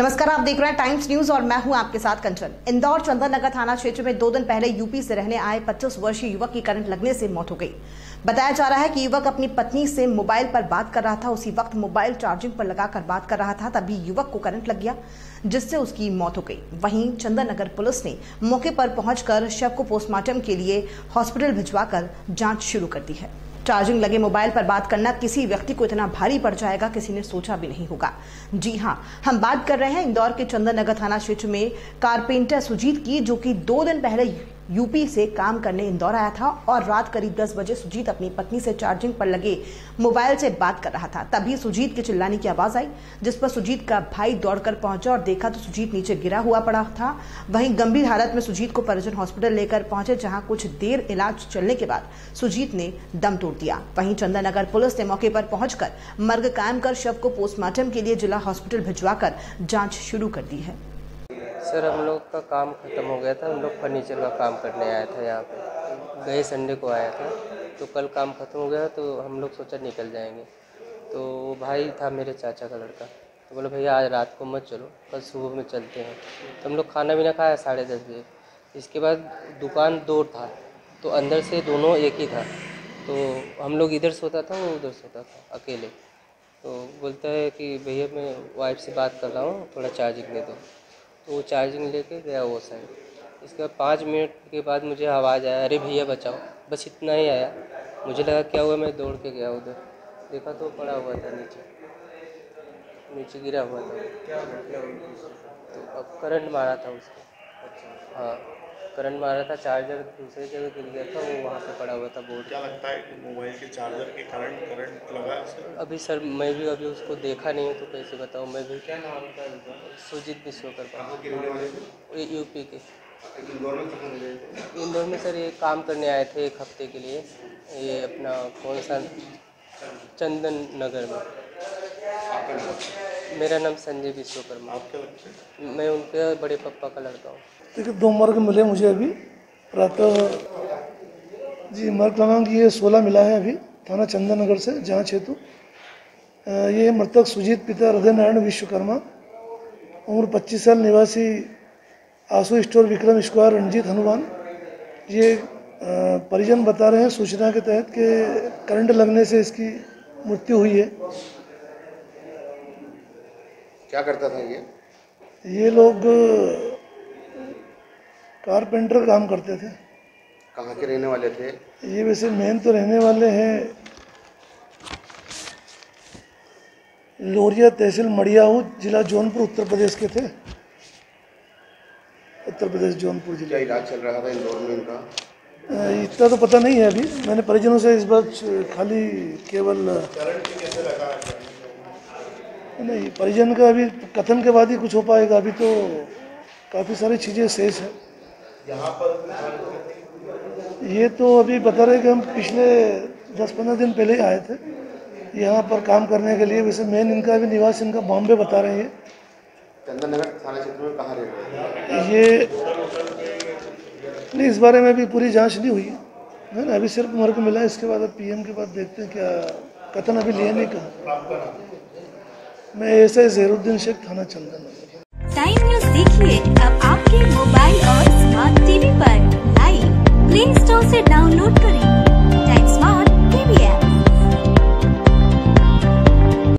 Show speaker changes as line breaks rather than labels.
नमस्कार, आप देख रहे हैं टाइम्स न्यूज़ और मैं हूँ आपके साथ कंचन। इंदौर चंदन नगर थाना क्षेत्र में दो दिन पहले यूपी से रहने आए 25 वर्षीय युवक की करंट लगने से मौत हो गई। बताया जा रहा है कि युवक अपनी पत्नी से मोबाइल पर बात कर रहा था। उसी वक्त मोबाइल चार्जिंग पर लगाकर बात कर रहा था, तभी युवक को करंट लग गया, जिससे उसकी मौत हो गई। वहीं चंदन नगर पुलिस ने मौके पर पहुंचकर शव को पोस्टमार्टम के लिए हॉस्पिटल भिजवाकर जाँच शुरू कर दी है। चार्जिंग लगे मोबाइल पर बात करना किसी व्यक्ति को इतना भारी पड़ जाएगा, किसी ने सोचा भी नहीं होगा। जी हाँ हम बात कर रहे हैं इंदौर के चंदन नगर थाना क्षेत्र में कारपेंटर सुजीत की, जो कि दो दिन पहले यूपी से काम करने इंदौर आया था और रात करीब 10 बजे सुजीत अपनी पत्नी से चार्जिंग पर लगे मोबाइल से बात कर रहा था। तभी सुजीत के चिल्लाने की आवाज़ आई, जिस पर सुजीत का भाई दौड़कर पहुँचा और देखा तो सुजीत नीचे गिरा हुआ पड़ा था। वहीं गंभीर हालत में सुजीत को परिजन हॉस्पिटल लेकर पहुँचे, जहाँ कुछ देर इलाज चलने के बाद सुजीत ने दम तोड़ दिया। वहीं चंदन नगर पुलिस ने मौके पर पहुंचकर मर्ग कायम कर शव को पोस्टमार्टम के लिए जिला हॉस्पिटल भिजवाकर जाँच शुरू कर दी है।
सर, हम लोग का काम ख़त्म हो गया था। हम लोग फर्नीचर का काम करने आया था यहाँ पे। गए संडे को आया था। तो कल काम ख़त्म हो गया तो हम लोग सोचा निकल जाएँगे। तो वो भाई था मेरे चाचा का लड़का। तो बोले, भैया, आज रात को मत चलो। कल सुबह में चलते हैं। तो हम लोग खाना भी ना खाया साढ़े दस बजे। इसके बाद दुकान दो था। तो अंदर से दोनों एक ही था। तो हम लोग इधर सोता था, वो उधर सोता था, अकेले। तो बोलता है कि, भैया, मैं वाइफ से बात कर रहा हूँ। थोड़ा चार्जिंग दे दो। तो वो चार्जिंग लेके गया वो साइड इसके बाद पाँच मिनट के बाद मुझे आवाज़ आया अरे भैया बचाओ। बस इतना ही आया। मुझे लगा क्या हुआ? मैं दौड़ के गया उधर। देखा तो पड़ा हुआ था नीचे। नीचे गिरा हुआ था। तो अब करंट मारा था उसको। हाँ। करंट मारा था चार्जर दूसरे जगह गिर गया था वो वहाँ पे पड़ा हुआ था बोर्ड
क्या लगता है कि मोबाइल के चार्जर के करंट करंट लगा है
अभी सर मैं भी अभी उसको देखा नहीं हूँ तो कैसे बताऊँ? मैं भी क्या नाम था सुजीत विश्वकर्मा ये यूपी के।
इंदौर में
सर ये काम करने आए थे एक हफ़्ते के लिए। ये अपना कौन सा? चंदन नगर में। मेरा नाम संजय विश्वकर्मा।
आप क्या लगते हैं
मैं उनके बड़े पापा का लड़का हूँ।
देखिए दो मर्ग मिले मुझे अभी। प्रातः जी मर्ग क्रमांक ये सोलह मिला है अभी थाना चंदनगर से जाँच हेतु ये मृतक सुजीत पिता हृदय नारायण विश्वकर्मा उम्र 25 साल निवासी आँसू स्टोर विक्रम स्क्वायर रंजीत हनुमान। ये परिजन बता रहे हैं सूचना के तहत कि करंट लगने से इसकी मृत्यु हुई है।
क्या करता था ये?
ये लोग कारपेंटर काम करते थे।
कहाँ के रहने वाले थे?
ये वैसे मेन तो रहने वाले हैं लोरिया तहसील मड़ियाऊ जिला जौनपुर उत्तर प्रदेश के थे। उत्तर प्रदेश जौनपुर ज़िले
इलाज चल रहा था इंदौर में इनका?
इतना तो पता नहीं है अभी। मैंने परिजनों से इस बार खाली केवल नहीं परिजन का अभी कथन के बाद ही कुछ हो पाएगा। अभी तो काफ़ी सारी चीज़ें शेष है।
यहाँ पर
ये तो अभी बता रहे कि हम पिछले दस पंद्रह दिन पहले ही आए थे। यहाँ पर काम करने के लिए वैसे मेन इनका अभी निवास इनका बॉम्बे बता रहे हैं।
चंदन थाना क्षेत्र में कहाँ रह
ये नहीं इस बारे में अभी पूरी जाँच नहीं हुई। है ना अभी सिर्फ़ मर्ग मिला है इसके बाद अब पीएम के बाद देखते हैं क्या कथन अभी लिए नहीं कहा। मैं ऐसे जहरुद्दीन शेख थाना चंदन।
टाइम न्यूज़ देखिए अब आपके मोबाइल और स्मार्ट टीवी पर।